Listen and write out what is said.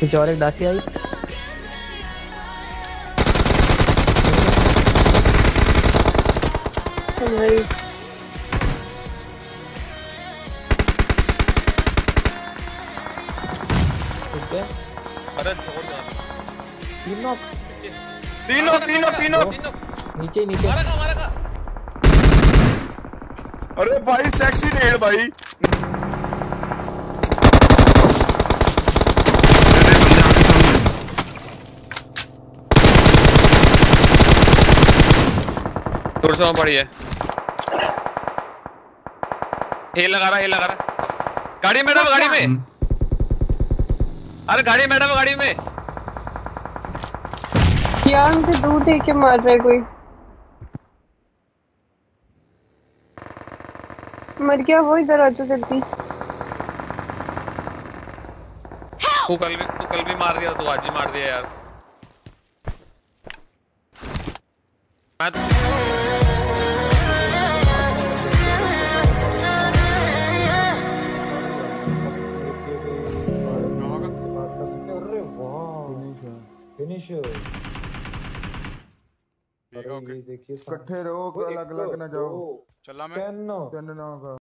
पीछे और एक डासी आई। भाई अरे छोड़ दो। तीन तीनों तीनों तीनों नीचे नीचे। मारा का मारा का अरे भाई सेक्सी रेड भाई। दूर से वहाँ पड़ी है। हेल लगा रहा हेल लगा रहा गाड़ी मैडम गाड़ी में। अरे गाड़ी मैडम गाड़ी में। यार मुझे दूर देख के मार रहा है कोई। मर गया वो इधर आ जाओ जल्दी। तू कल भी तू कल भी मार दिया तू आज ही मार दिया यार। मैं फिनिश ठीक है ओके। ये देखिए इकट्ठे रहो अलग अलग ना जाओ। चला मैं। टेन चंदना का